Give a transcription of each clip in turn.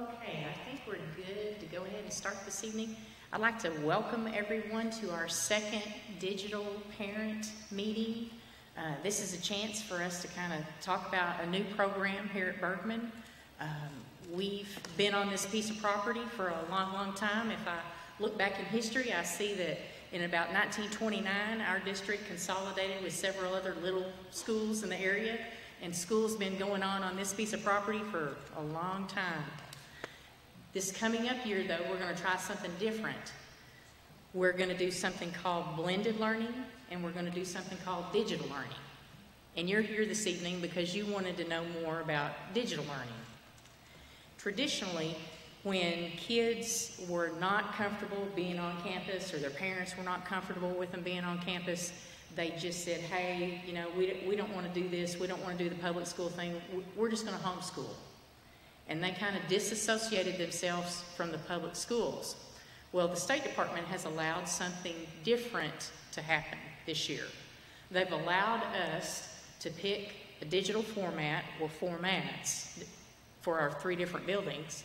Okay, I think we're good to go ahead and start this evening. I'd like to welcome everyone to our second digital parent meeting. Uh, this is a chance for us to kind of talk about a new program here at Bergman. Um, we've been on this piece of property for a long, long time. If I look back in history, I see that in about 1929, our district consolidated with several other little schools in the area, and school's been going on on this piece of property for a long time. This coming up year, though, we're going to try something different. We're going to do something called blended learning, and we're going to do something called digital learning. And you're here this evening because you wanted to know more about digital learning. Traditionally, when kids were not comfortable being on campus or their parents were not comfortable with them being on campus, they just said, hey, you know, we, we don't want to do this, we don't want to do the public school thing, we're just going to homeschool and they kind of disassociated themselves from the public schools. Well, the State Department has allowed something different to happen this year. They've allowed us to pick a digital format or formats for our three different buildings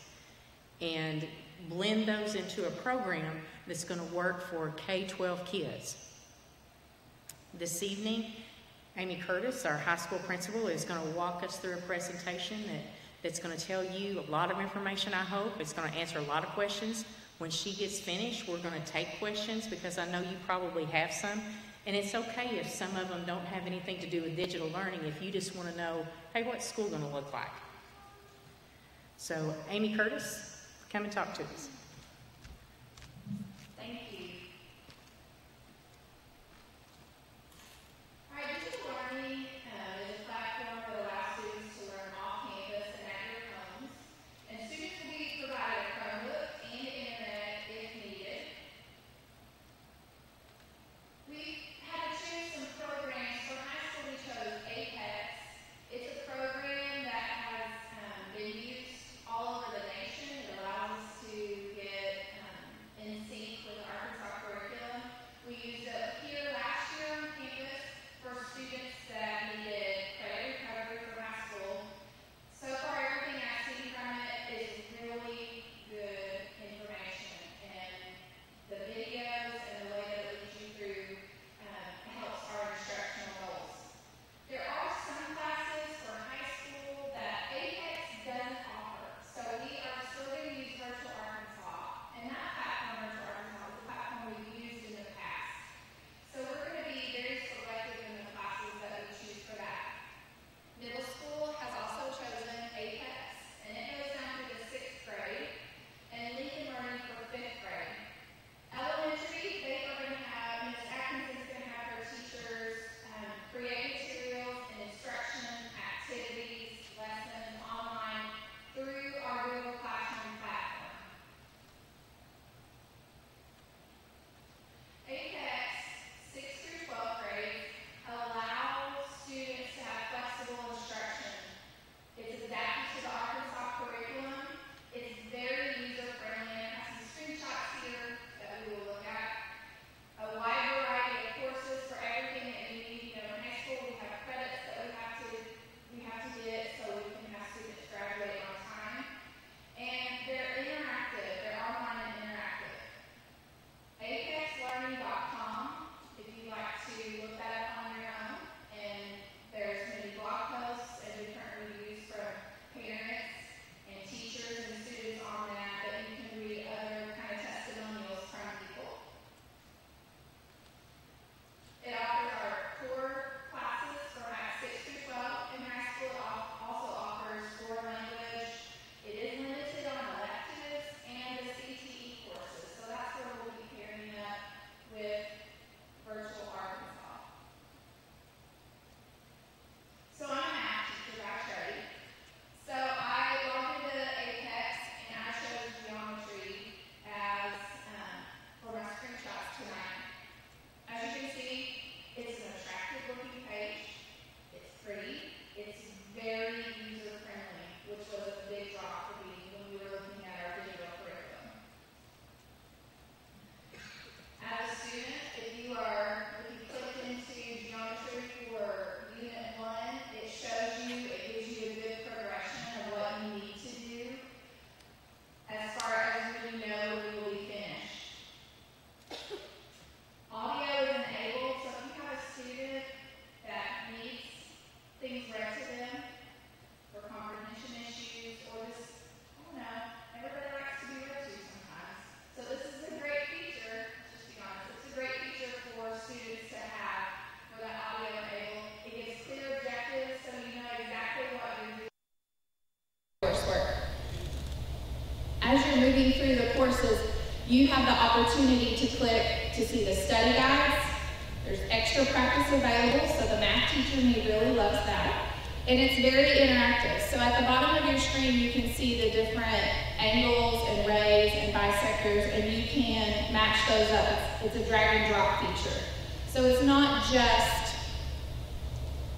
and blend those into a program that's going to work for K-12 kids. This evening, Amy Curtis, our high school principal, is going to walk us through a presentation that that's going to tell you a lot of information, I hope. It's going to answer a lot of questions. When she gets finished, we're going to take questions because I know you probably have some. And it's okay if some of them don't have anything to do with digital learning if you just want to know, hey, what's school going to look like? So, Amy Curtis, come and talk to us. Opportunity to click to see the study guides. There's extra practice available, so the math teacher me really loves that. And it's very interactive. So at the bottom of your screen, you can see the different angles and rays and bisectors, and you can match those up. It's, a drag and drop feature. So it's not just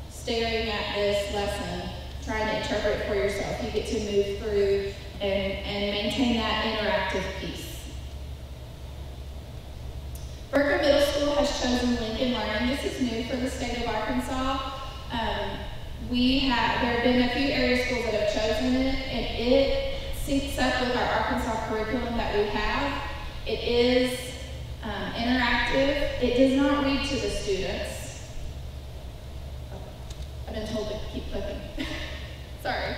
staring at this lesson, trying to interpret for yourself. You get to move through and, and maintain that interactive piece. Curriculum that we have. It is um, interactive. It does not read to the students. I've been told to keep clicking. Sorry.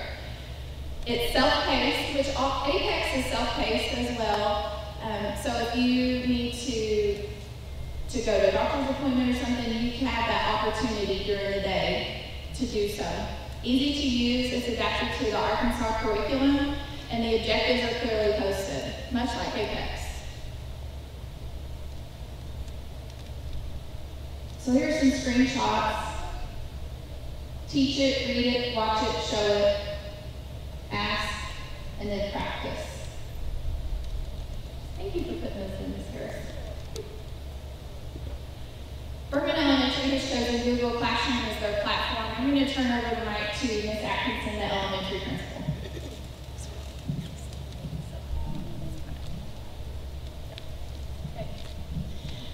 It's self-paced, which all, Apex is self-paced as well. Um, so if you need to to go to a doctor's appointment or something, you can have that opportunity during the day to do so. Easy to use, it's adapted to the Arkansas curriculum, and the objectives are clearly posted, much like Apex. So here are some screenshots. Teach it, read it, watch it, show it, ask, and then practice. Thank you for putting those in, Ms. Harris. Bergman Elementary has chosen Google Classroom as their platform. I'm going to turn over the mic to Ms. Atkinson, the elementary principal.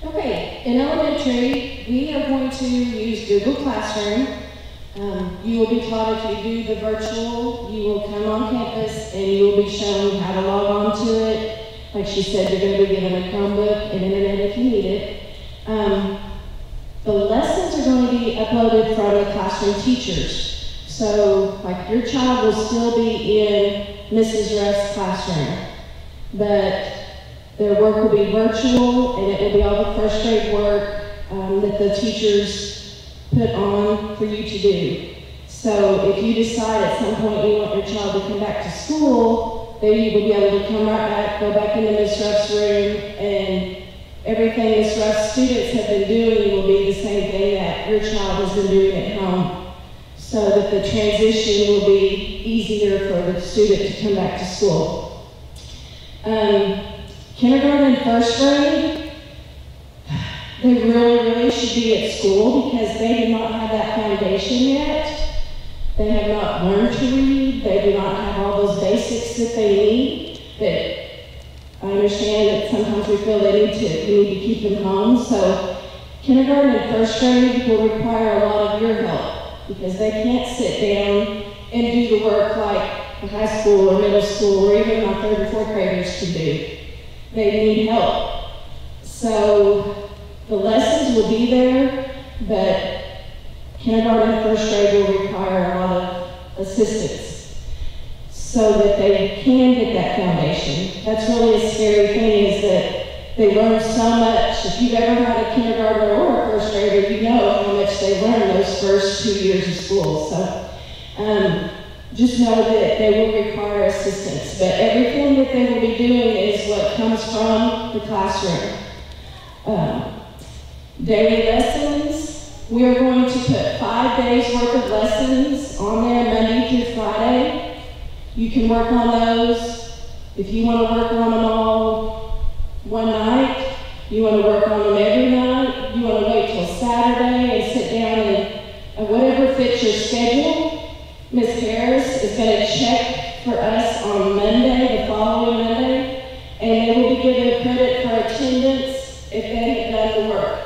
Okay, in elementary, we are going to use Google Classroom. Um, you will be taught if you do the virtual, you will come on campus and you will be shown how to log on to it. Like she said, you're going to be given a Chromebook and internet if you need it. Um, the lessons are going to be uploaded from the classroom teachers. So, like your child will still be in Mrs. Ruff's classroom, but their work will be virtual, and it will be all the first grade work um, that the teachers put on for you to do. So if you decide at some point you want your child to come back to school, then you will be able to come right back, go back into Ms. Ruff's room, and everything Ms. Ruff's students have been doing will be the same thing that your child has been doing at home. So that the transition will be easier for the student to come back to school. Um, Kindergarten and first grade, they really, really should be at school because they do not have that foundation yet. They have not learned to read. They do not have all those basics that they need. But I understand that sometimes we feel they need to, we need to keep them home. So kindergarten and first grade will require a lot of your help because they can't sit down and do the work like high school or middle school or even my third and fourth graders can do they need help. So the lessons will be there, but kindergarten and first grade will require a lot of assistance so that they can get that foundation. That's really a scary thing is that they learn so much. If you've ever had a kindergartner or a first grader, you know how much they learn those first two years of school. So um, just know that they will require assistance. But everything that they will be doing is what comes from the classroom. Um, daily lessons, we are going to put five days worth of lessons on there Monday through Friday. You can work on those. If you want to work on them all one night, you want to work on them every night, you want to wait till Saturday is going to check for us on Monday, the following Monday, and they will be given credit for attendance if they have done the work.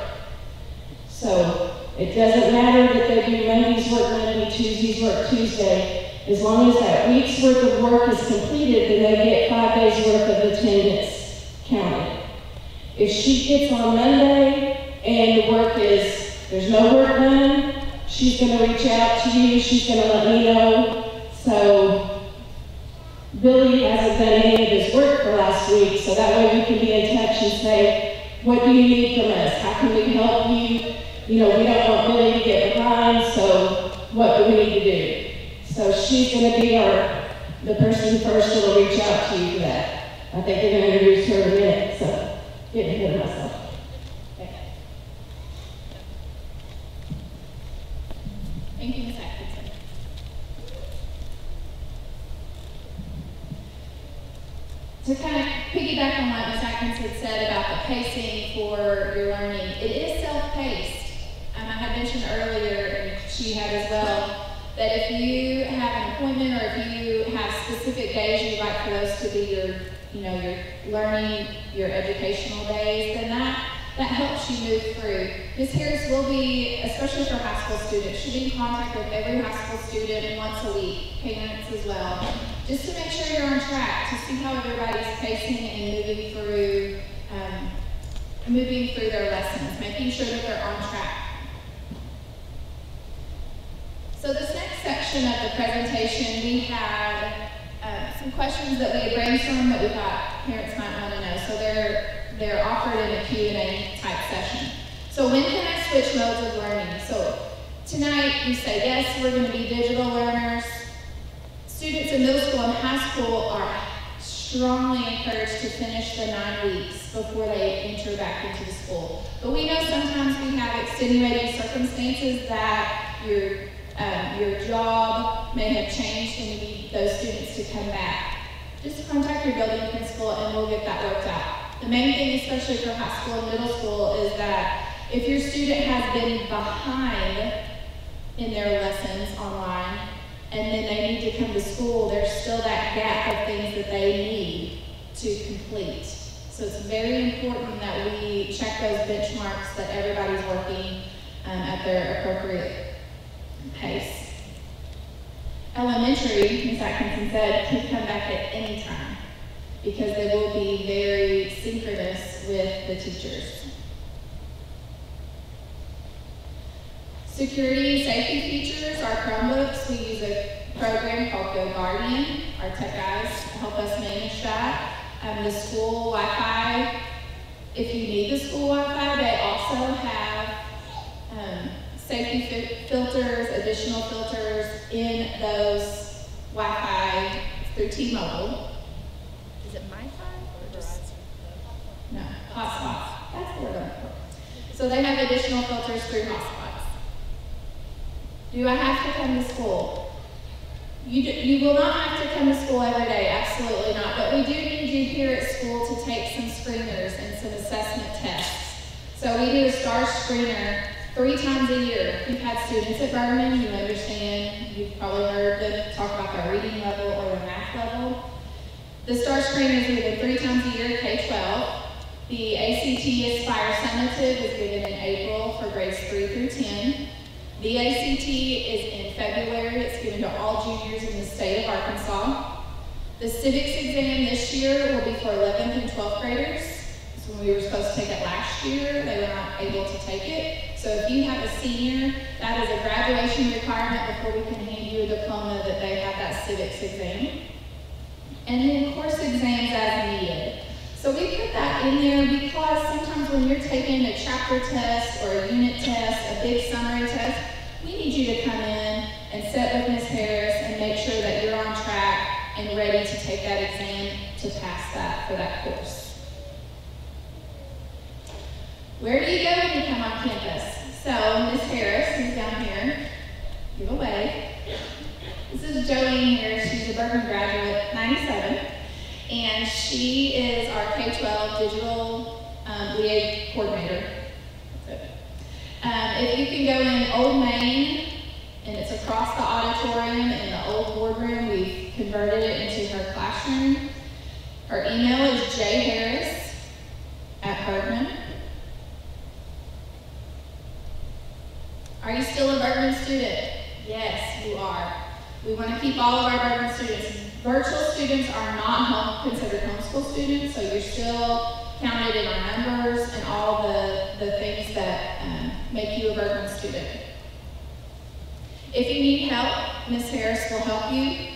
So it doesn't matter that they do Monday's work Monday, Tuesday's work Tuesday. As long as that week's worth of work is completed, then they get five days worth of attendance counted. If she gets on Monday and the work is, there's no work done, She's going to reach out to you. She's going to let me know. So Billy hasn't done any of his work for last week, so that way we can be in touch and say, what do you need from us? How can we help you? You know, we don't want Billy to get behind, so what do we need to do? So she's going to be our, the person first that will reach out to you for that. I think they're gonna introduce her in a minute, so getting ahead of myself. Thank you, Ms. Atkinson. To kind of piggyback on what Ms. had said about the pacing for your learning, it is self-paced. Um, I had mentioned earlier, and she had as well, that if you have an appointment or if you have specific days you'd like for those to be your, you know, your learning, your educational days, then that that helps you move through. Ms. Harris will be, especially for high school students, she'll be in contact with every high school student once a week, parents as well, just to make sure you're on track, to see how everybody's pacing and moving through, um, moving through their lessons, making sure that they're on track. So this next section of the presentation, we had uh, some questions that we had brainstormed that we thought parents might want to know. So they're they're offered in a Q&A type session. So when can I switch modes of learning? So tonight you say, yes, we're going to be digital learners. Students in middle school and high school are strongly encouraged to finish the nine weeks before they enter back into the school. But we know sometimes we have extenuating circumstances that your, um, your job may have changed and you need those students to come back. Just contact your building principal and we'll get that worked out. The main thing, especially for high school and middle school, is that if your student has been behind in their lessons online, and then they need to come to school, there's still that gap of things that they need to complete. So it's very important that we check those benchmarks that everybody's working um, at their appropriate pace. Elementary, Ms. Atkinson said, can come back at any time because they will be very synchronous with the teachers. Security and safety features, our Chromebooks, we use a program called GoGuardian. Our tech guys help us manage that. Um, the school Wi-Fi, if you need the school Wi-Fi, they also have um, safety fi filters, additional filters in those Wi-Fi through T-Mobile. Is it MiFi or just? No, hotspots. That's the word So they have additional filters through hotspots. Do I have to come to school? You, do, you will not have to come to school every day, absolutely not. But we do need you here at school to take some screeners and some assessment tests. So we do a STAR screener three times a year. You've had students at Bergman, you understand, you've probably heard them talk about their reading level or their math level. The STAR screener is given three times a year, K-12. The ACT Aspire Summative is given in April for grades 3 through 10. The ACT is in February. It's given to all juniors in the state of Arkansas. The civics exam this year will be for 11th and 12th graders. So when we were supposed to take it last year, they were not able to take it. So if you have a senior, that is a graduation requirement before we can hand you a diploma that they have that civics exam and then course exams as needed. So we put that in there because sometimes when you're taking a chapter test or a unit test, a big summary test, need you to come in and sit with Ms. Harris and make sure that you're on track and ready to take that exam to pass that for that course. Where do you go when you come on campus? So Ms. Harris, who's down here, give away. This is Jolene here. She's a Bergman graduate, 97, and she is our K-12 digital um, liaison coordinator. Um, if you can go in Old Main, and it's across the auditorium in the old boardroom, we've converted it into her classroom. Her email is jharris at Bergman. Are you still a Bergman student? Yes, you are. We want to keep all of our Bergman students. Virtual students are not home, considered homeschool students, so you're still counted in our numbers and all the, the things that um, make you a Bergman student. If you need help, Ms. Harris will help you.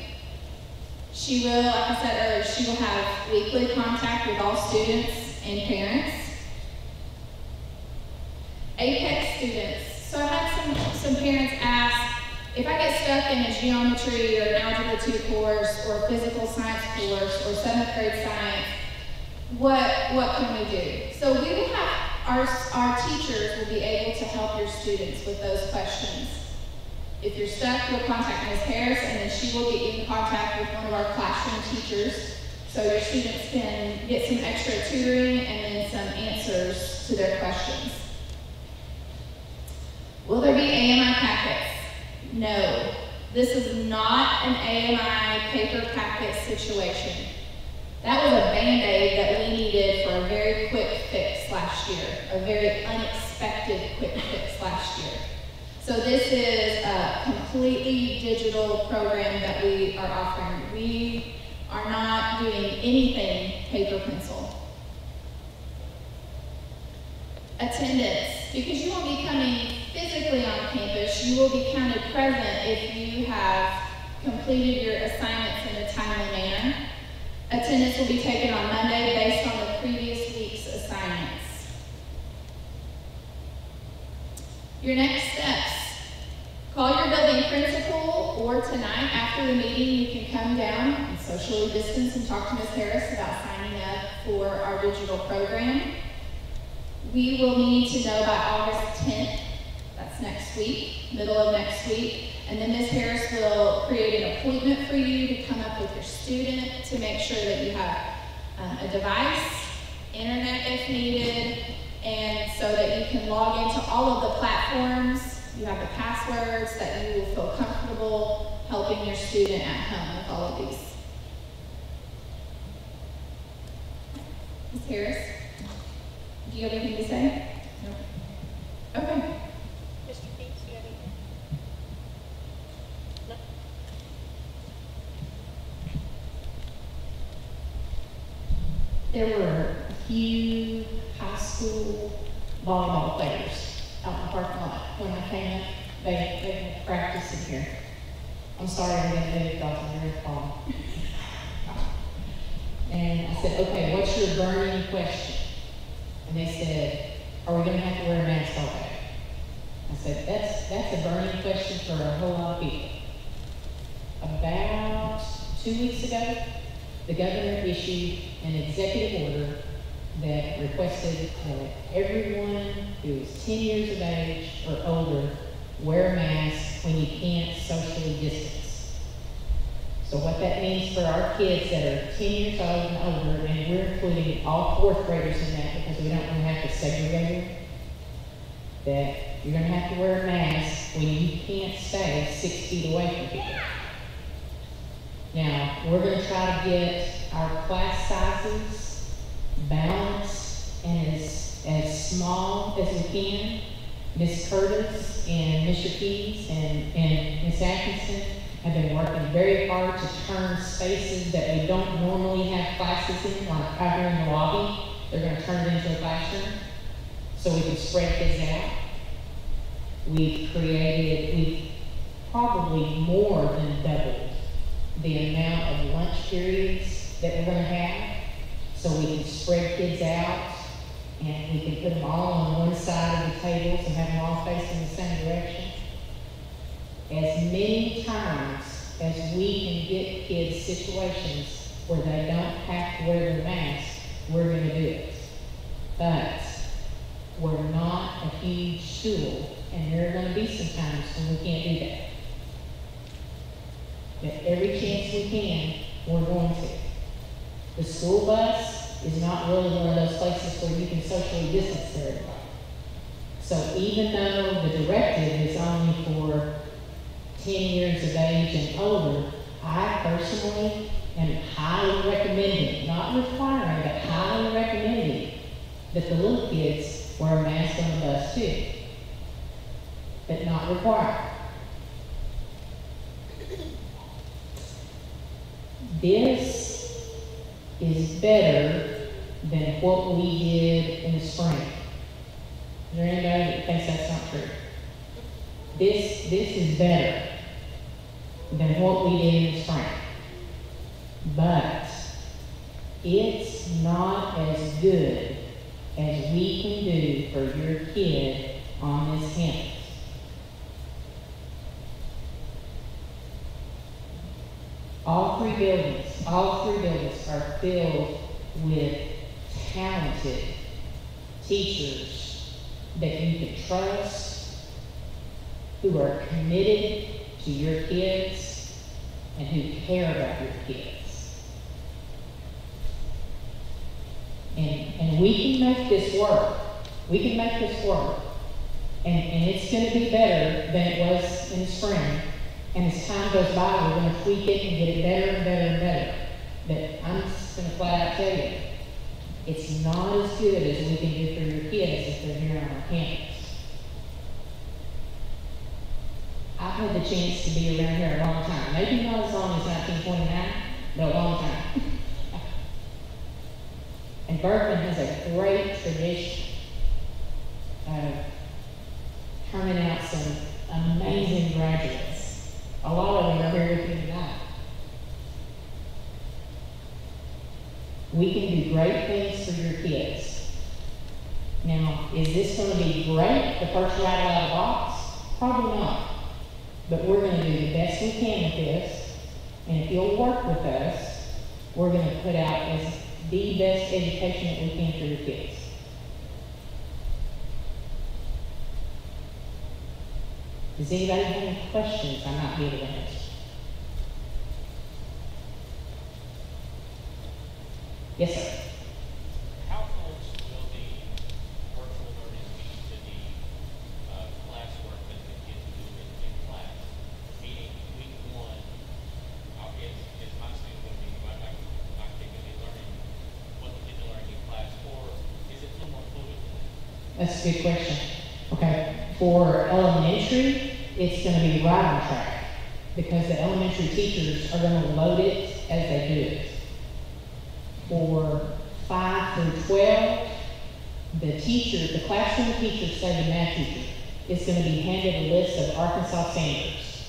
She will, like I said earlier, she will have weekly contact with all students and parents. Apex students. So I had some, some parents ask, if I get stuck in a geometry or an algebra 2 course or a physical science course or seventh grade science, what, what can we do? So we will have, our, our teachers will be able to help your students with those questions. If you're stuck, you'll contact Ms. Harris, and then she will get you in contact with one of our classroom teachers, so your students can get some extra tutoring and then some answers to their questions. Will there be AMI packets? No. This is not an AMI paper packet situation. That was a Band-Aid that we needed for a very quick fix last year, a very unexpected quick fix last year. So this is a completely digital program that we are offering. We are not doing anything paper pencil. Attendance, because you won't be coming physically on campus, you will be counted present if you have completed your assignments in a timely manner. Attendance will be taken on Monday based on the previous week's assignments. Your next steps. Call your building principal or tonight after the meeting you can come down and socially distance and talk to Ms. Harris about signing up for our digital program. We will need to know by August 10th, that's next week, middle of next week, and then Ms. Harris will create an appointment for you to come up with your student to make sure that you have um, a device, internet if needed, and so that you can log into all of the platforms. You have the passwords that you will feel comfortable helping your student at home with all of these. Ms. Harris, do you have anything to say? No. Okay. Mr. Peets, you have anything? No? There were a few high school volleyball players out in the parking lot when I came up. They, they had practice in here. I'm sorry I'm gonna move, Dr. Mary Paul. And I said, okay, what's your burning question? And they said, are we gonna have to wear a mask all day? I said, that's, that's a burning question for a whole lot of people. About two weeks ago, the governor issued an executive order that requested that everyone who is ten years of age or older wear a mask when you can't socially distance. So what that means for our kids that are ten years old and older, and we're including all fourth graders in that because we don't want to have to segregate them, that you're gonna have to wear a mask when you can't stay six feet away from people. Now, we're gonna try to get our class sizes balanced and as, as small as we can. Miss Curtis and Mr. Keys and, and Miss Atkinson have been working very hard to turn spaces that we don't normally have classes in, like out here in the lobby. They're gonna turn it into a classroom, so we can spread kids out. We've created, we've probably more than doubled the amount of lunch periods that we're gonna have, so we can spread kids out, and we can put them all on one side of the tables and have them all facing the same direction. As many times as we can get kids situations where they don't have to wear their mask, we're gonna do it. But we're not a huge school, and there are gonna be some times when we can't do that. Every chance we can, we're going to. The school bus is not really one of those places where you can socially distance very well. So even though the directive is only for ten years of age and older, I personally am highly recommending, not requiring, but highly recommending that the little kids wear a mask on the bus too. But not required. This is better than what we did in the spring. Is there anybody that thinks that's not true? This, this is better than what we did in the spring. But it's not as good as we can do for your kid on this campus. All three buildings, all three buildings are filled with talented teachers that you can trust, who are committed to your kids, and who care about your kids. And, and we can make this work. We can make this work. And, and it's gonna be better than it was in the spring. And as time goes by, we're gonna tweak it and get it better and better and better. But I'm just gonna flat out tell you, it's not as good as we can do for your kids if they're here on our campus. I've had the chance to be around here a long time, maybe not as long as nineteen twenty-nine, but a long time. And Bergman has a great tradition of turning out some amazing graduates. A lot of them are here with me tonight. We can do great things for your kids. Now, is this gonna be great, the first rattle out of the box? Probably not. But we're gonna do the best we can with this, and if you'll work with us, we're gonna put out as the best education that we can for your kids. Does anybody have any questions I might be able to answer? Yes, sir. How close will the virtual learning be to the uh, classwork that the kids do in, in class? Meaning, week one, how is, is my student going to be, my, my, my kid going to be learning what the kids are learning in class, or is it a little more fluid than that? That's a good question. Okay, for elementary, it's gonna be right on track, because the elementary are gonna load it as they do it. For five through twelve, the teacher, the classroom teacher, say the math teacher, is gonna be handed a list of Arkansas standards.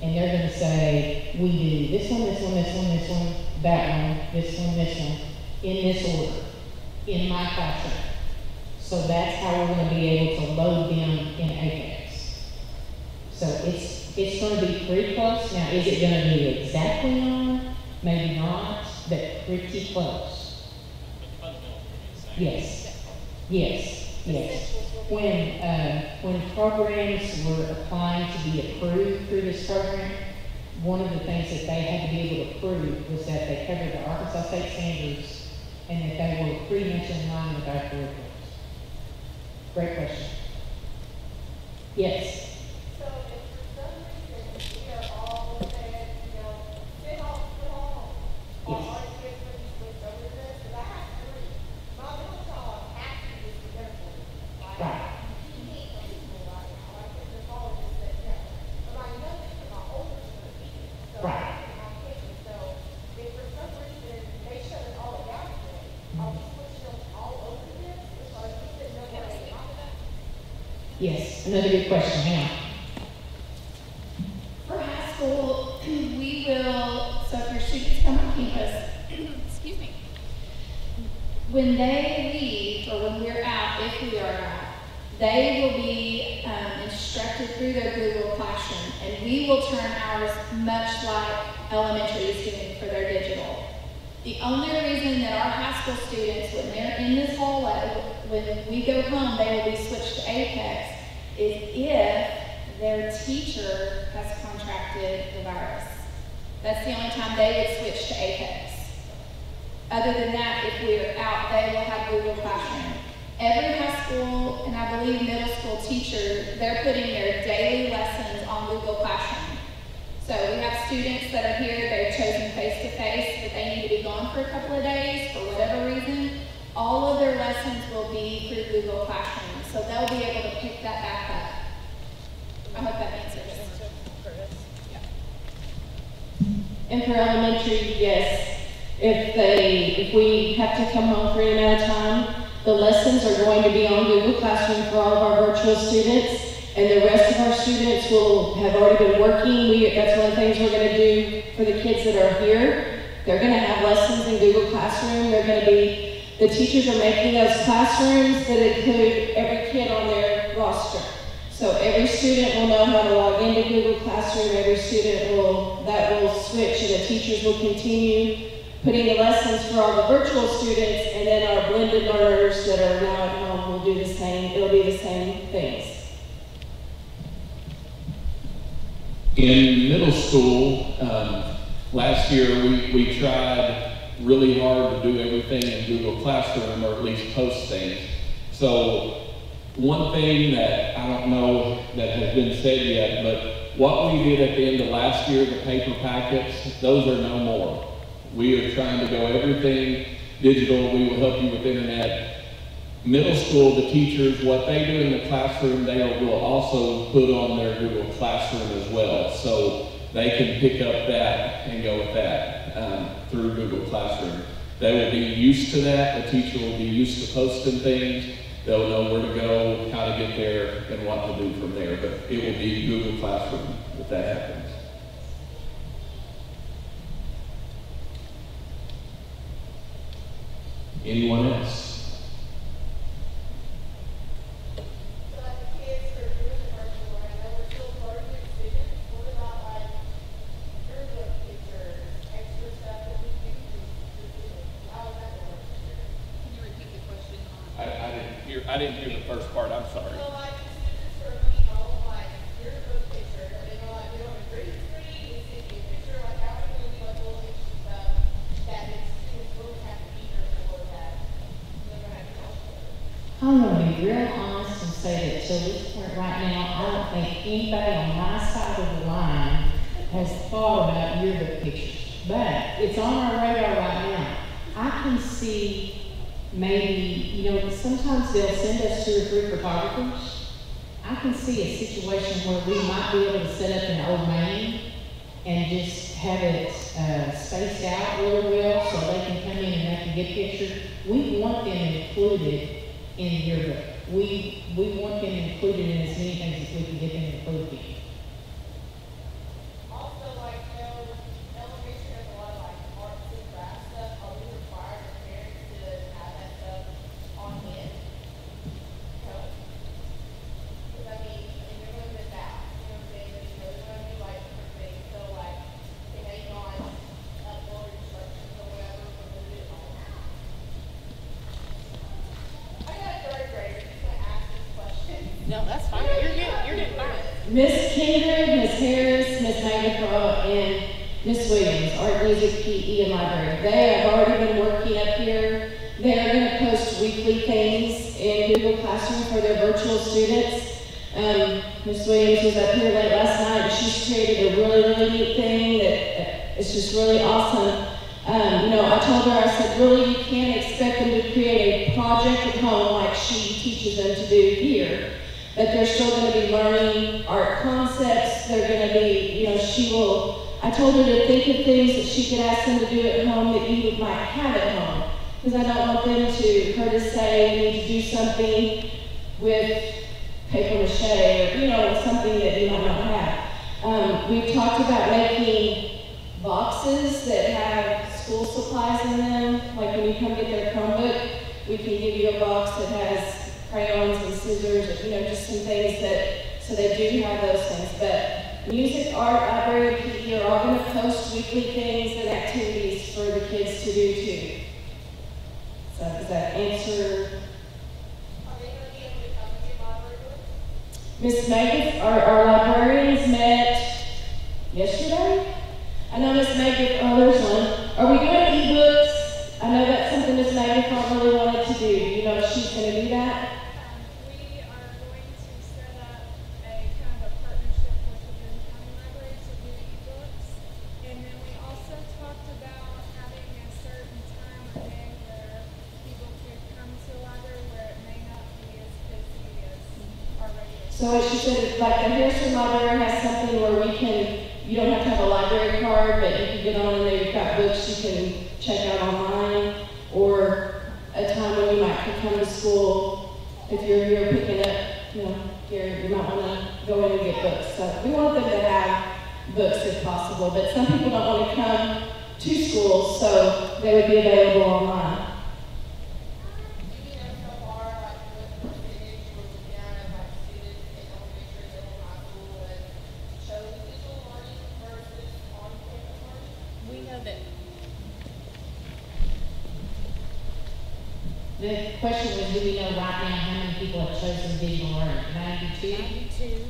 And they're gonna say, we do this one, this one, this one, this one, that one, this one, this one, in this order, in my classroom. So that's how we're gonna be able to load them in Apex. So it's, it's gonna be pretty close. Now, is it gonna be exactly on? Maybe not, but pretty close. Going to. Yes, yes, yes. When, uh, when programs were applying to be approved through this program, one of the things that they had to be able to prove was that they covered the Arkansas state standards and that they were pretty much in line with our curriculum. Great question. Yes, So if for some reason we are all saying, you know, sit home, sit home, or Yes. another good question, hang on. For high school, we will, so if your students come on campus, excuse me, when they leave, or when we're out, if we are out, they will be um, instructed through their Google Classroom, and we will turn ours much like elementary doing for their digital. The only reason that our high school students, when they're in this hallway, when we go home, they will be switched to Apex, is if their teacher has contracted the virus. That's the only time they would switch to Apex. Other than that, if we're out, they will have Google Classroom. Every high school, and I believe middle school teacher, they're putting their daily lessons on Google Classroom. So we have students that are here, they're chosen face-to-face, but they need to be gone for a couple of days for whatever reason. All of their lessons will be through Google Classroom, so they'll be able to pick that back up. I hope that answers. And for elementary, yes, if they, if we have to come home for any amount of time, the lessons are going to be on Google Classroom for all of our virtual students. And the rest of our students will have already been working. We, that's one of the things we're gonna do for the kids that are here. They're gonna have lessons in Google Classroom. They're gonna be, the teachers are making those classrooms that include every kid on their roster. So every student will know how to log into Google Classroom, every student will, that will switch, and the teachers will continue putting the lessons for all the virtual students, and then our blended learners that are now at home will do the same, it'll be the same things. In middle school, um, last year we, we tried really hard to do everything in Google Classroom, or at least post things. So one thing that I don't know that has been said yet, but what we did at the end of last year, the paper packets, those are no more. We are trying to go everything digital. We will help you with internet. Middle school, the teachers, what they do in the classroom, they will also put on their Google Classroom as well. So they can pick up that and go with that um, through Google Classroom. They will be used to that. The teacher will be used to posting things. They'll know where to go, how to get there, and what to do from there. But it will be Google Classroom if that happens. anyone else. we might be able to set up an old main and just have it uh, spaced out really well so they can come in and they can get pictures. We want them included in the yearbook. We, we want them included in as many things as we can get them included in. them. Like when you come get their Chromebook, we can give you a box that has crayons and scissors, you know, just some things that, so they do have those things. But music, art, library, PE are all going to post weekly things and activities for the kids to do too. So does that answer? Miss Megan, our, our librarians met yesterday. I know Miss Megan, oh, there's one. Are we doing 92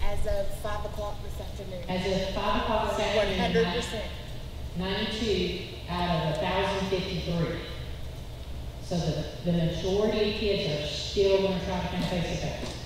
as of 5 o'clock this afternoon. As of 5 o'clock this afternoon. 100%. 92 out of 1,053. So the, the majority of kids are still going to try to come face to face.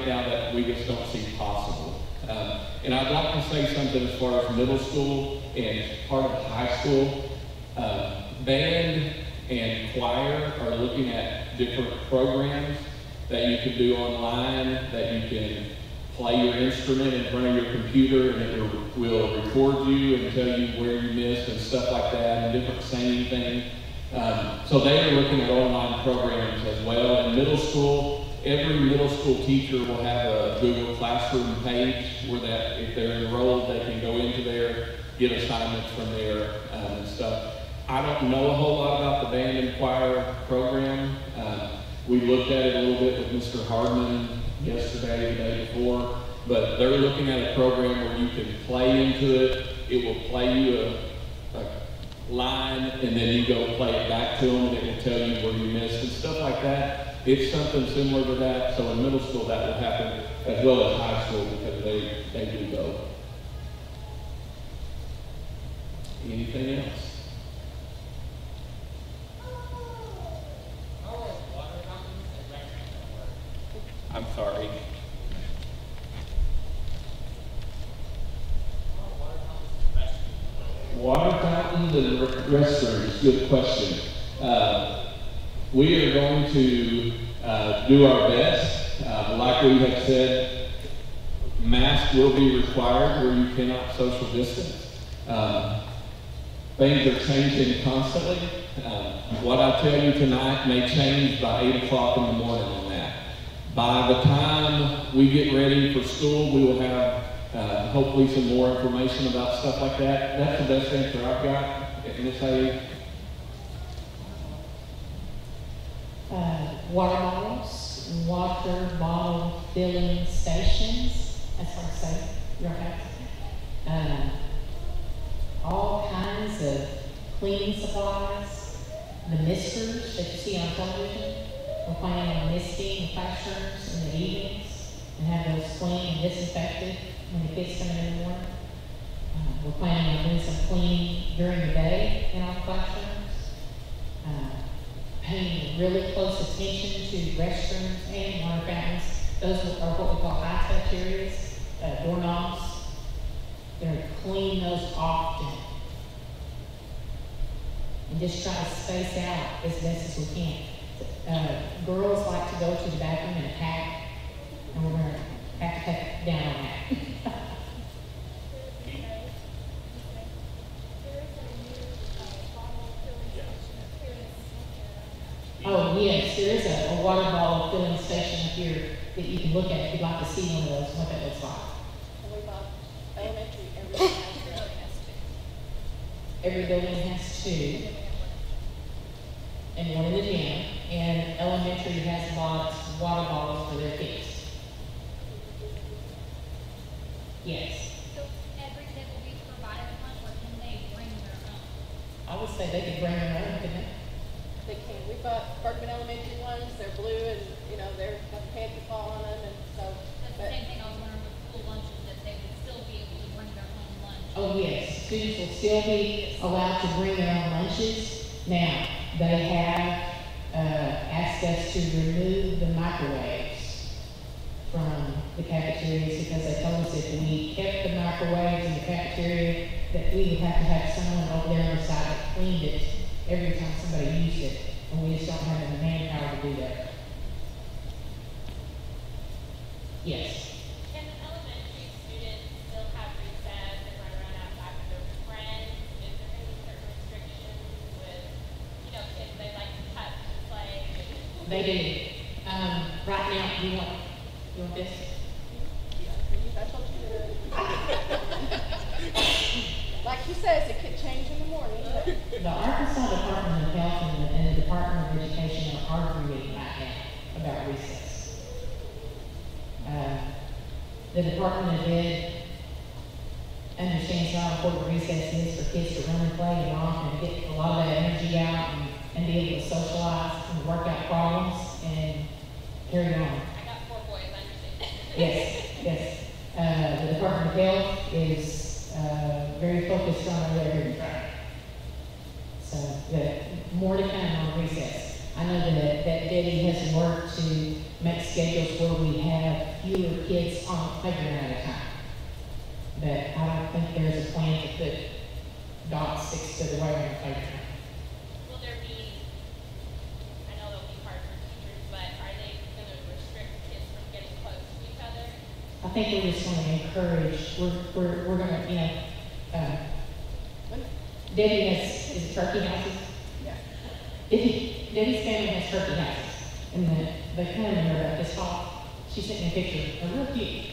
Right now that we just don't see possible. Um, and I'd like to say something as far as middle school and part of high school. Uh, band and choir are looking at different programs that you can do online, that you can play your instrument in front of your computer and it will, record you and tell you where you missed and stuff like that and different singing things. Um, so they are looking at online programs as well. In middle school, every middle school teacher will have a Google Classroom page where that, if they're enrolled, they can go into there, get assignments from there um, and stuff. I don't know a whole lot about the band and choir program. Uh, we looked at it a little bit with Mr. Hardman yesterday, the day before, but they're looking at a program where you can play into it. It will play you a, a line, and then you go play it back to them, and it will tell you where you missed and stuff like that. It's something similar to that. So in middle school, that will happen as well as high school because they, they do go. Anything else? I'm sorry. Water fountains and re- restrooms, good question. Uh, we are going to uh, do our best. Uh, like we have said, masks will be required where you cannot social distance. Um, things are changing constantly. Uh, what I tell you tonight may change by 8 o'clock in the morning on that. By the time we get ready for school, we will have uh, hopefully some more information about stuff like that. That's the best answer I've got. Ms. Hay, uh, water bottles, water bottle filling stations, that's hard to say, fast. Um, all kinds of cleaning supplies, the misters that you see on television. We're planning on misting the classrooms in the evenings and have those clean and disinfected when the kids come in in the morning. Uh, we're planning on doing some cleaning during the day in our classrooms. Uh, paying really close attention to restrooms and water fountains. Those are what we call high touch areas, uh, doorknobs. They're going to clean those often. And just try to space out as best as we can. Uh, girls like to go to the bathroom in a pack, and we're gonna have to cut down on that. There is a new, uh, bottle filling station here in Oh, yes, there is a, a water bottle filling station here that you can look at if you'd like to see one of those, what that looks like. And we bought elementary, has their. Every building has two, and one in the gym, and elementary has water bottles for their kids. Yes, So every kid will be provided one, or can they bring their own? I would say they could bring their own, couldn't they? They can, we bought Bergman Elementary ones, they're blue and, you know, they're, got the pantry fall on them and so. That's the same thing I was wondering with school lunches, that they would still be able to bring their own lunch. Oh, yes, students will still be allowed to bring their own lunches. Now, they have, uh, asked us to remove the microwaves from the cafeterias because they told us if we kept the microwaves in the cafeteria, that we would have to have someone over there on the side that cleaned it every time somebody used it. and we just don't have the manpower to do that. Yes. Can elementary students still have recess and run around outside with their friends? Is there any certain restrictions with, you know, kids they like to touch and play? They do. Um, right now, you want, you want this? That's what you do. Like she says, it could change in the morning, but The Arkansas Department of Health and the, and the Department of Education are arguing right now about recess. Uh, the Department of Ed understands how important recess is for kids to run and play and romp and get a lot of that energy out and, and be able to socialize and work out problems and carry on. I got four boys, I understand. Yes, yes. Uh, the Department of Health is, uh, very focused on their every track. So, the, more to come on recess. I know that, that Debbie has worked to make schedules where we have fewer kids on the playground at a time. But I don't think there's a plan to put dots six to the way on the playground. Will there be, I know it'll be hard for teachers, but are they gonna restrict kids from getting close to each other? I think we're just gonna encourage, we're, we're, we're gonna, you know, uh, Debbie has, is it turkey houses? Yeah. Debbie, Debbie's family has turkey houses, and the, the family member about this fall, she sent me a picture, they're real cute.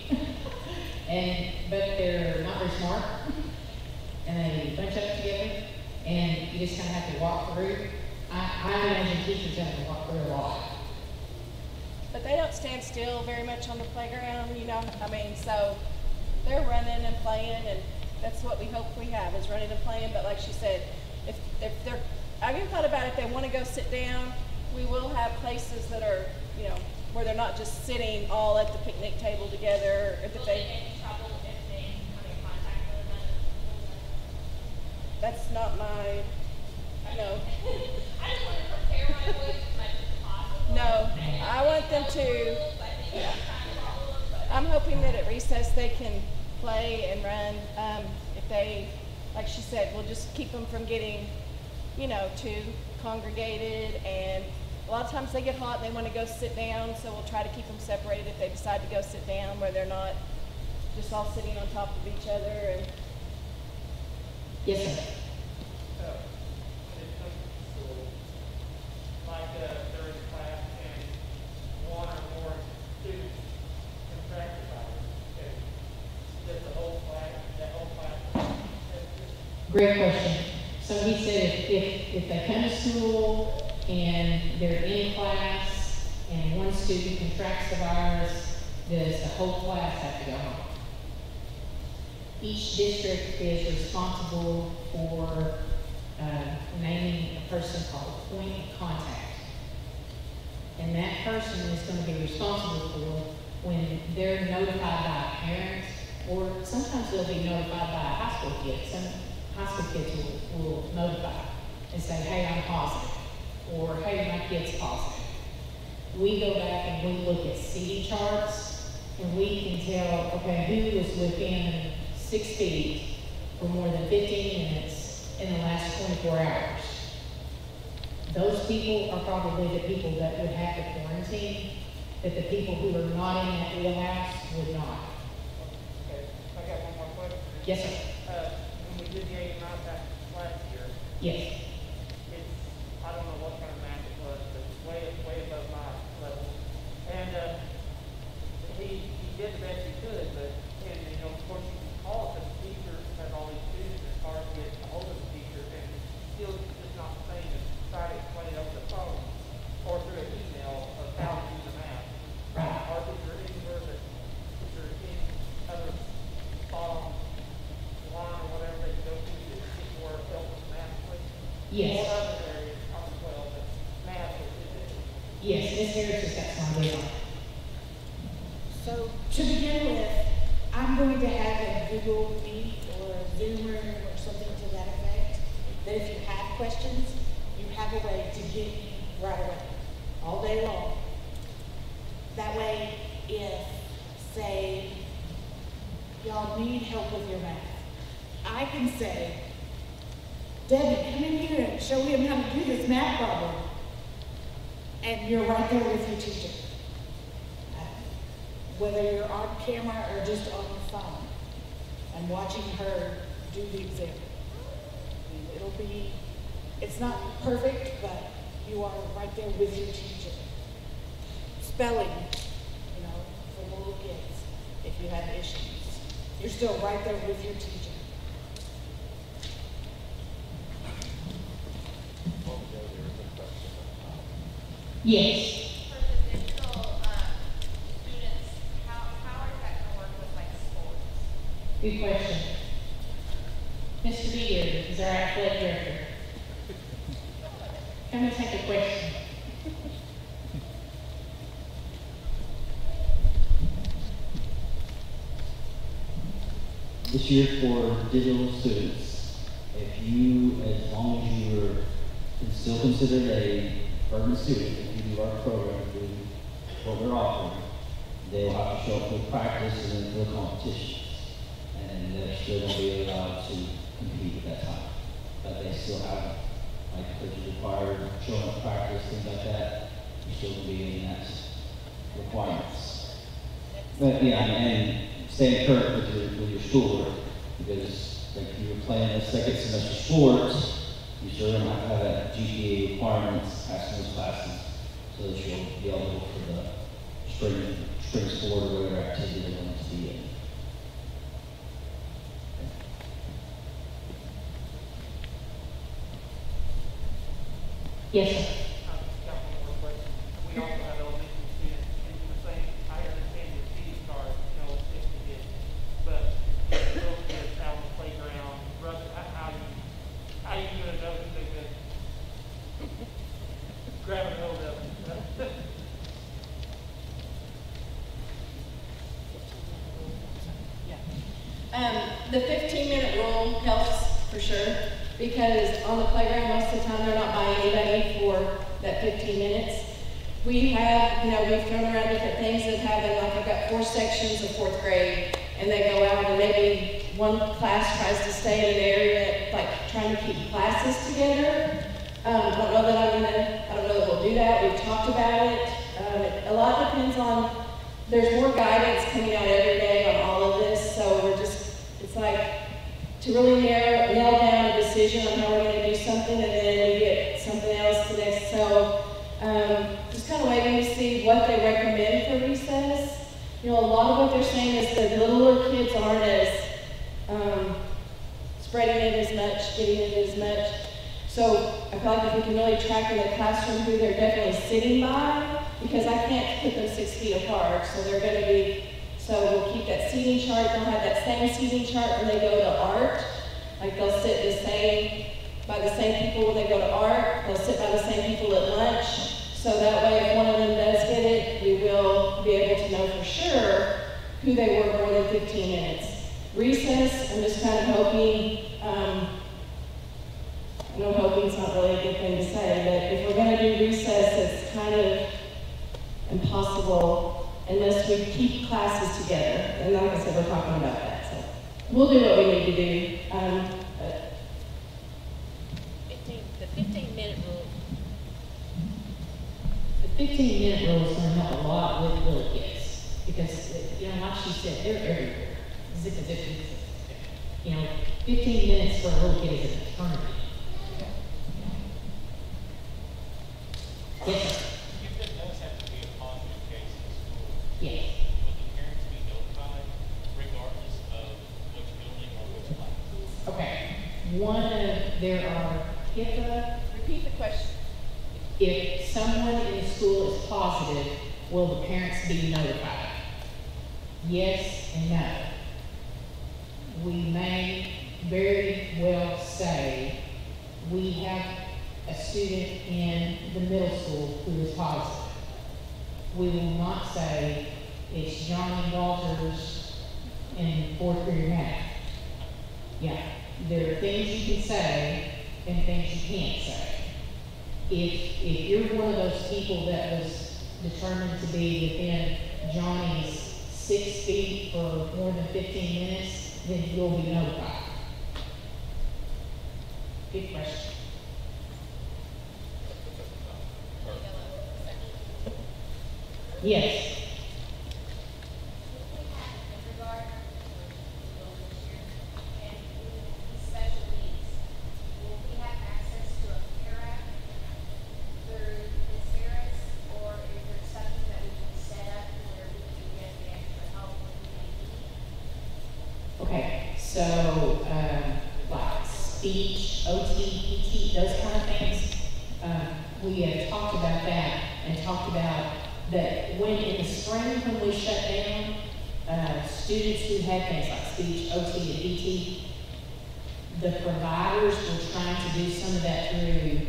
And, but they're not very smart, and they bunch up together, and you just kinda have to walk through. I, I imagine teachers have to walk through a lot. But they don't stand still very much on the playground, you know, I mean, so they're running and playing and that's what we hope we have is running and playing, but like she said, if, if they're, I even thought about if they wanna go sit down, we will have places that are, you know, where they're not just sitting all at the picnic table together, if Will they, they get in trouble if they come in contact with another that's not my, no. I just want to prepare my voice as much as possible. No, I want them to, I think we're trying to follow them, but. I'm hoping that at recess they can play and run. Um, if they, like she said, we'll just keep them from getting, you know, too congregated. And a lot of times they get hot, and they want to go sit down, so we'll try to keep them separated if they decide to go sit down where they're not just all sitting on top of each other. And Yes, sir. uh, when it comes to school, like, uh, during class and one or more students contract the virus, okay, does the whole class, that whole class, that's just Great question. So he said if, if, if they come to school and they're in class and one student contracts the virus, does the whole class have to go home? Each district is responsible for, uh, naming a person called a point of contact. And that person is gonna be responsible for when they're notified by a parent, or sometimes they'll be notified by a high school kid. Some high school kids will, will notify and say, hey, I'm positive, or hey, my kid's positive. We go back and we look at city charts, and we can tell, okay, who was within six feet for more than fifteen minutes in the last twenty-four hours. Those people are probably the people that would have to quarantine, that the people who are not in that wheelhouse would not. Okay, I got one more question. Yes, sir. Uh, did eight nine last year, Yes. it's, I don't know what kind of math it was, but it's way, way above my level. And, uh, he, he did the best he could, but, and, you know, of course, you can call, because the teacher has all these students, it's hard to get a hold of the teacher, and still, it's not the same as trying to explain it over the phone, or through an email of how to do the math. Right. Or is there anywhere that, is there any other thought on line or whatever they can go to that get more help with math, please? Yes. Or other areas as well, but math is, is it? Yes, Ms. Harris has got some idea on it. So to begin with, I'm going to have a Google Meet or a Zoom room or something to that effect, that if you have questions, you have a way to get me right away, all day long. That way, if, say, y'all need help with your math, I can say, Debbie, come in here and show him how to do this math problem. and you're right there with your teacher. Uh, Whether you're on camera or just on your phone, and watching her do the exam. It'll be, it's not perfect, but you are right there with your teacher. Spelling, you know, for little kids, if you have issues, you're still right there with your teacher. Yes, For the digital, um, students, how, how is that gonna work with like sports? good question. Mr. Beard is our athletic director. Come and take a question. this year for digital students, if you, as long as you're still considered a urban student, if you do our program, do what we're offering, they'll have to show up for practice and then for competitions. And they're still gonna be allowed to compete at that time. But they still have, like, coaches required, showing up practice, things like that, you're still gonna be in that requirements. But yeah, and and stay current with your, with your schoolwork, because like you were playing a second semester sports, you still don't have that GPA requirements, passing those classes, so that you'll be eligible for the spring, spring sport or whatever activity they want to be in. Yes, sir. I've got one more question. We also have elementary students, and you were saying, I understand your feeding card, you know, if you did, but you know, those kids out on the playground, rush, how, how you, how you gonna know that they're good? Grab a hold of it. Um, the fifteen minute rule helps for sure, because on the playground, most of the time, they're not buying anybody for that fifteen minutes. We have, you know, we've thrown around different things that happen, like I've got four sections of fourth grade, and they go out and maybe one class tries to stay in an area, like trying to keep classes together. Um, I don't know that I'm gonna, I don't know that we'll do that, we've talked about it. Um, it- a lot depends on, there's more guidance coming out every day on all of this, so we're just, it's like, to really narrow, nail down a decision on how we're gonna do something, and then we get something else the next, so, um, just kind of waiting to see what they recommend for recess. You know, a lot of what they're saying is that littler kids aren't as, um, spreading it as much, getting it as much. So I feel like if we can really track in the classroom who they're definitely sitting by, because I can't put them six feet apart, so they're gonna be, so we'll keep that seating chart, they'll have that same seating chart when they go to art. Like they'll sit the same, by the same people when they go to art, they'll sit by the same people at lunch. So that way, if one of them does get it, we will be able to know for sure who they were more than fifteen minutes. Recess, I'm just kind of hoping, um, I know hoping's not really a good thing to say, but if we're gonna do recess, it's kind of impossible unless we keep classes together. And like I said, we're talking about that, so we'll do what we need to do. Um, Fifteen, the fifteen minute rule, The fifteen minute rule is gonna help a lot with little kids, because, you know, like she said, they're everywhere. Zip, zip, zip, zip. You know, fifteen minutes for a little kid is an eternity. Yes, would the parents be notified regardless of which building or? Okay, one of, there are Repeat the question. if someone in the school is positive, will the parents be notified? Yes and no. We may very well say, we have student in the middle school who is positive. We will not say, it's Johnny Walters in fourth grade math. Yeah, there are things you can say and things you can't say. If, if you're one of those people that was determined to be within Johnny's six feet for more than fifteen minutes, then you'll be notified. Good question. Yes, We have a kindergartner, which we will this year, and we, special needs. Will we have access to a care app through Ms. Harris, or is there something that we can set up where we can get the extra help when we may need? okay, so, um, like speech, OT, PT, those kind of things. Um, we have talked about that and talked about that when in the spring, when we shut down, uh, students who had things like speech, OT, and PT, the providers were trying to do some of that through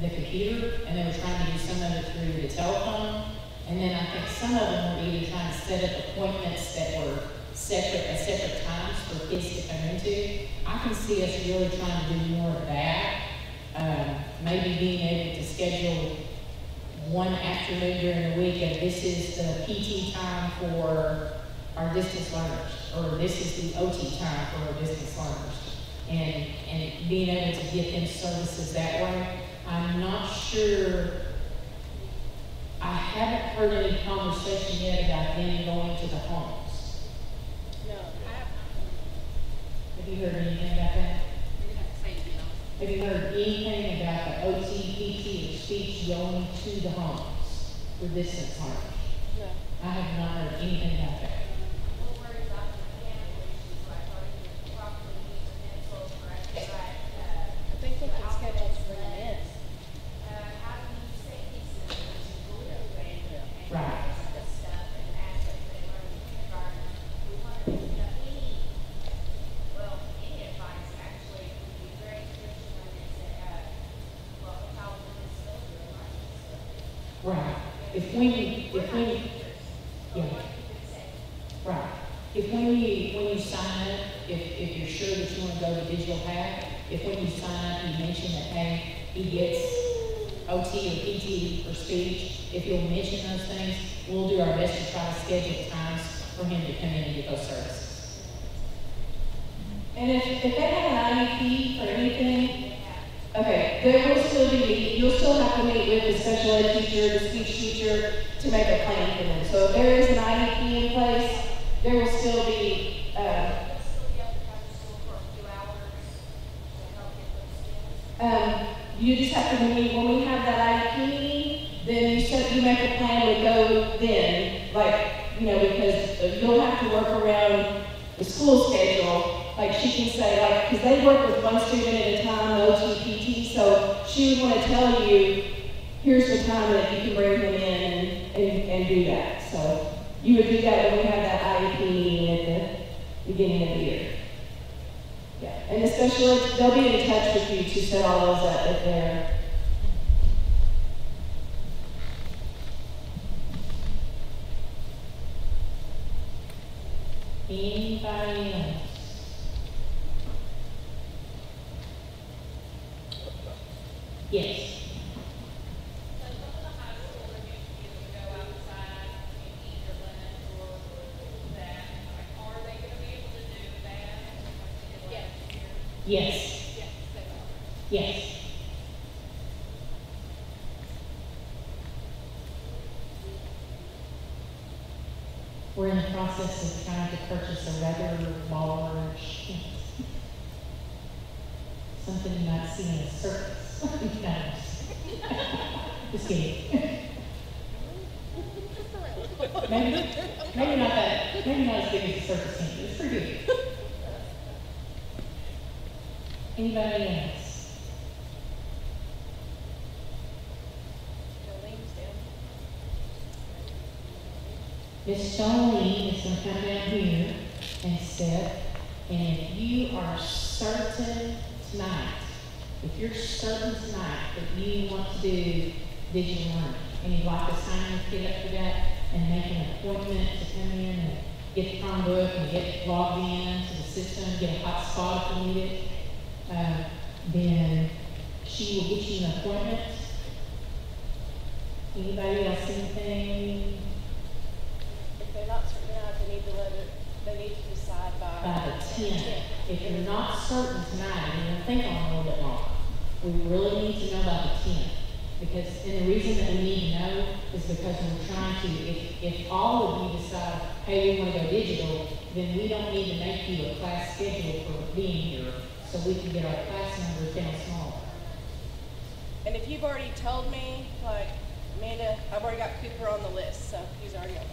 the computer, and they were trying to do some of it through the telephone. And then I think some of them were even trying to set up appointments that were separate, at separate times for kids to come into. I can see us really trying to do more of that. Um, maybe being able to schedule one afternoon during the week, and this is the PT time for our distance learners, or this is the OT time for our distance learners. And, and being able to get them services that way. I'm not sure, I haven't heard any conversation yet about them going to the homes. No, I have not. Have you heard anything about that? have to say it again. Have you heard anything about the OT, PT, or speech going to the homes for distance learners? No. I have not heard anything about that. We're worried about the mechanical issues, like are you properly using pencils, correct, right, uh, I think we can schedule to bring them in. uh, how do you use safety systems and glue and, and Right. all this stuff and aspects they learn in kindergarten. We want to, you know, any, well, any advice actually would be very crucial when it's, uh, well, a child with disability or learning disability. Right. If we, if we, Or yeah. what you could say. Right. If when you, when you sign up, if, if you're sure that you want to go to digital path, if when you sign up, you mention that, hey, he gets OT or PT or speech, if you'll mention those things, we'll do our best to try to schedule times for him to come in and get those services. And if, if they have an IEP for anything, okay, there will still be, you'll still have to meet with the special ed teacher, the speech teacher, to make a plan for them. So if there is an IEP in place, there will still be, uh, They'll still be able to come to school for a few hours to help get those skills. um, you just have to meet, when we have that IEP meeting, then you set, you make a plan to go then, like, you know, because uh, you'll have to work around the school schedule. Like she can say, like, because they work with one student at a time, OTPT, so she would want to tell you, here's the time that you can bring them in and, and, and do that. So you would do that when we have that IEP meeting at the beginning of the year. Yeah, and especially they'll be in touch with you to set all those up if they're, Anybody else? Yes. So some of the high schoolers used to be able to go outside and eat their lunch or do that. Like, Are they gonna be able to do that? like they did Yes. Yes. Yes. We're in the process of trying to purchase a rather large, something you might see in a circus. No. Just kidding. Maybe, maybe not that, maybe not as big as a circus tent, but it's pretty good. Down. Miss Jolene is gonna come down here and sit, and if you are certain tonight, if you're certain tonight that you want to do digital learning, and you'd like to sign up for that, and make an appointment to come in and get the Chromebook and get logged in to the system, get a hotspot if you need it, uh, then she will get you an appointment. Anybody else, anything If they're not certain tonight, they need to let it, they need to decide by. by the tenth. If you're not certain tonight, and you're gonna think on it a little bit longer, we really need to know by the tenth. Because, and the reason that we need to know is because we're trying to, if, if all of you decide, hey, we wanna go digital, then we don't need to make you a class schedule for being here, so we can get our class numbers down smaller. And if you've already told me, like, Amanda, I've already got Cooper on the list, so he's already on it.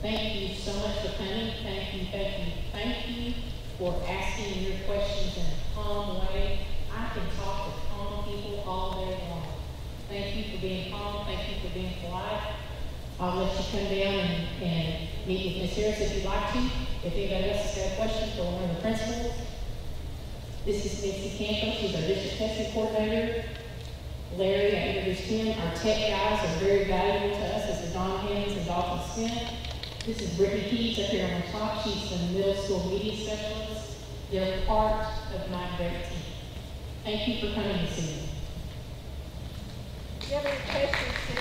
Thank you so much for coming, thank you, thank you, thank you for asking your questions in a calm way. I can talk to calm people all day long. Thank you for being calm, thank you for being polite. I'll let you come down and, and meet with Ms. Harris if you'd like to. If anybody else has got a question for one of the principals. This is Missy Campbell, she's our district testing coordinator. Larry, I introduced him, our tech guys are very valuable to us, this is Don Haynes and Dalton Smith. This is Brittany Keys up here on the top, she's the middle school media specialist. They're part of my great team. Thank you for coming this evening. Do you have any questions?